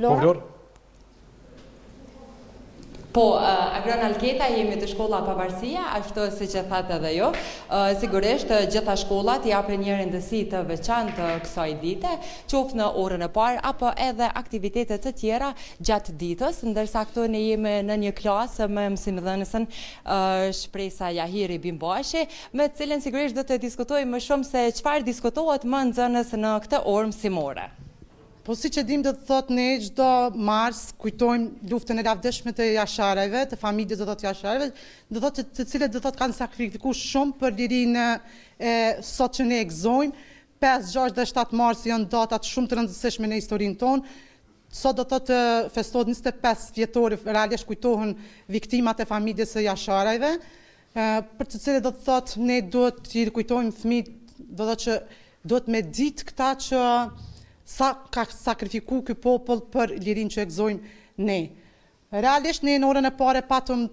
Po Flora? Po, Agron Alketa jemi te shkolla Pavarësia, ashtu siç e thatë edhe ju. Sigurisht, gjitha shkollat i japin një rëndësi të veçantë kësaj dite, qoftë në orën e parë, apo edhe aktivitete të tjera gjatë ditës, ndërsa këtu ne jemi në një klasë me mësimdhënësen Shpresa Jahiri Bimbashi, me të cilën sigurisht do të diskutojmë më shumë se çfarë diskutohet me nxënës në këtë orë mësimore. Po siç e dimë do të thotë në çdo mars kujtojmë luftën e lavdishme të Jasharajve, të familjes do thotë Jasharajve, do thotë të, të cilët do thotë kanë sakrifiku shumë për lirinë e sot që ne e gëzojmë. 5, 6 dhe 7 mars janë datat shumë të rëndësishme në historinë tonë. Sot do thotë festohet 25-vjetori, realisht kujtohen viktimat e familjes së Jasharajve. për të cilët do të thotë ne duhet t'ua kujtojmë fëmijëve, do të thotë që duhet me ditë këta që sa ka sakrifiku ky popull për lirinë që e gëzojmë ne. Realisht ne në orën e parë e patëm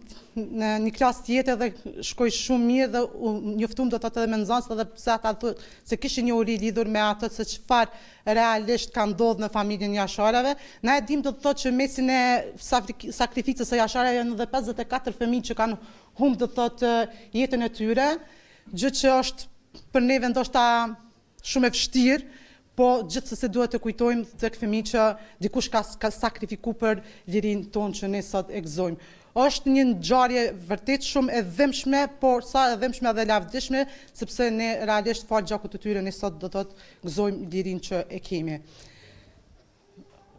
në një klasë tjetër dhe shkoi shumë mirë dhe u njoftuam do të thotë edhe me nxënësit edhe pse ata do të thotë se kishin njohuri lidhur me atë se çfarë realisht ka ndodhur në familjen e Jashareve. Na e dimë do të thotë që në mesin e sakrificës së Jashareve janë edhe 54 fëmijë që kanë humbë do të thotë jetën e tyre, gjë që është për neve ndoshta shumë e vështirë, po gjithsesi duhet ta kujtojmë tek fëmijë që dikush ka ka sakrifiku për lirinë tonë që ne sot e gëzojmë. Është një ngjarje vërtet shumë e dhembshme, por sa e dhembshme edhe e lavdishme, sepse ne realisht falë gjakut të tyre ne sot do të thotë gëzojmë lirinë që e kemi.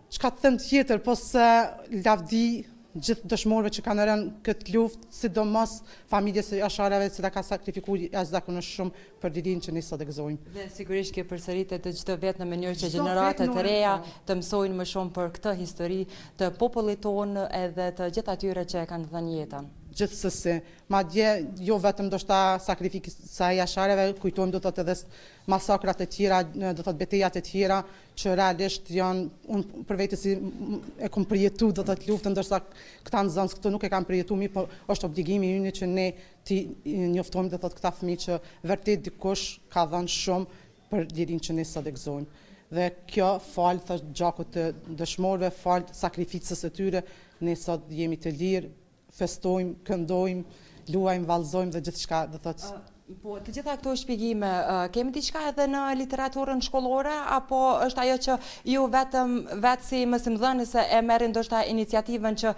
Çka të them tjetër pos lavdi gjithë dëshmorëve që kanë rënë në këtë luftë, sidomos familjes së Jashareve e cila ka sakrifikuar jashtëzakonisht shumë për lirinë që ne sot e gëzojmë. Dhe sigurisht kjo përsëritet dhe çdo vit në mënyrë që gjeneratat e reja të mësojnë më shumë për këtë histori të popullit tonë edhe të gjithë atyre që e kanë dhënë jetën. Gjithsesi, madje jo vetëm ndoshta sakrifica e Jashareve, kujtojmë do të thotë edhe masakrat e tjera, do të thotë betejat e tjera që realisht janë, unë për vete se e kom përjetu do të thotë luftën, ndërsa këta nxënës këtu nuk e kanë përjetu, mirëpo është obligimi yni që ne t'i njoftojmë do të thotë këta fëmijë që vërtet dikush ka dhënë shumë për lirinë që ne sot e gëzojmë. Dhe kjo falë gjakut të dëshmorve, falë sakrificës së tyre, ne sot jemi të lirë, festojmë, këndojmë, luajmë, vallëzojmë dhe gjithçka, do thotë Po, të gjitha këto shpjegime, kemi diçka edhe në literaturën shkollore, apo është ajo që ju vetëm, vetë si mësimdhënëse e merrni ndoshta iniciativën që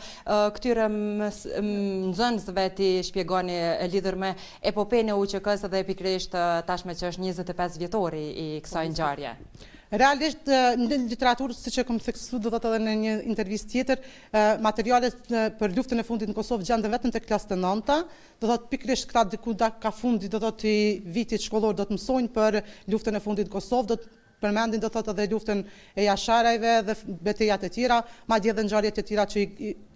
këtyre nxënësve t'i shpjegoni lidhur me epopejnë e UÇK-së dhe pikërisht tashmë që është 25 vjetori i kësaj ngjarje? Realisht, në literaturë, siç kam theksu, do thotë edhe në një intervistë tjetër, Materialet për luftën e fundit në Kosovë gjenden vetëm tek klasat e nënta, do thotë pikërisht këta diku kah fundi do thotë i vitit shkollor do të mësojnë për luftën e fundit në Kosovë, do të përmendin do thotë edhe luftën e Jasharajve dhe betejat e tjera, madje edhe ngjarjet e tjera që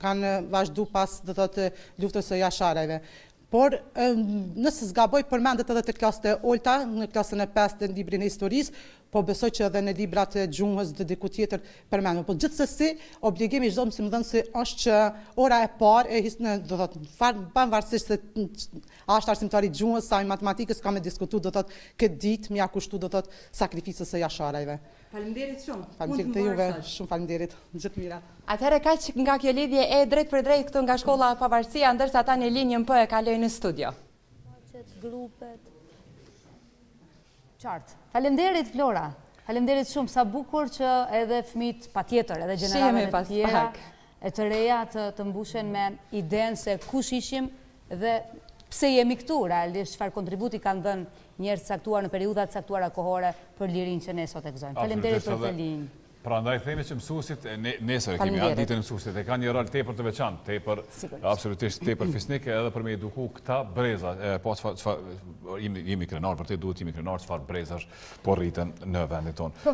kanë vazhdu pas do thotë luftës së Jasharajve. Por, nëse s'gaboj përmendet edhe te klasët e ulta, në klasën e pestë në librin e historisë, po besoj që edhe në librat e gjuhës dhe diku tjetër përmendet. Po gjithsesi, obligimi i çdo mësimdhënësi është që ora e parë e nis, do thotë, pavarësisht se asht arsimtar i gjuhës, a i matematikës ka me diskutu, do thotë, kët ditë me ia kushtu, do thotë, sakrificës së Jasharajve. Faleminderit shumë. Faleminderit dhe juve. Shumë faleminderit. Gjithë të mirat. Atëherë kaq nga kjo lidhje e drejtpërdrejtë këtu nga shkolla Pavarësia, ndërsa tani linjën po e kaloj në studio. Faqet, grupet. Qartë. Faleminderit Flora. Faleminderit shumë sa bukur që edhe fëmijët patjetër edhe gjeneratat e tjera. Shihemi pas pak. e të reja të mbushen me idenë se kush ishim dhe pse jemi këtu, realisht çfarë kontributi kanë dhënë njerëz të caktuar në periudha të caktuara kohore për lirinë që ne sot e gëzojmë. Faleminderit për këtë linjë. Prandaj themi që mësuesit, nesër e kemi Ditën e Mësuesit, e kanë një rol tepër të veçantë, tepër absolutisht tepër fisnik edhe për me eduku këta breza, e po çfarë çfarë jemi krenarë, vërtet duhet të jemi krenarë çfarë brezash po rriten në vendin tonë.